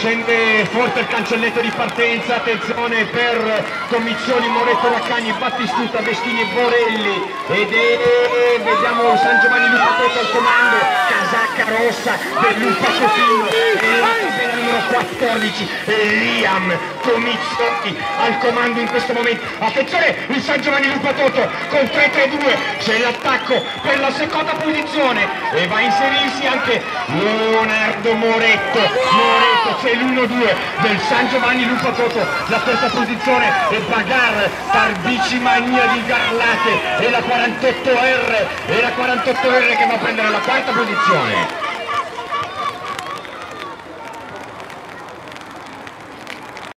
scende forte il cancelletto di partenza, attenzione per Commissioni, Moretto, Raccagni, Battistuta, Veschini e Borelli. Ed è, vediamo San Giovanni Toto al comando, casacca rossa per Luca Cofino e la tabella numero 14 Liam Comizzoni al comando in questo momento, attenzione il San Giovanni Luca Toto con 3-3-2, c'è l'attacco per la seconda posizione. E va a inserirsi anche Leonardo Moretto, Moretto c'è l'1-2 del San Giovanni Luca Toto, la terza posizione è Bagar, Tarbici Magna di Garlate. E la 48R, e la 48R che va a prendere la quarta posizione.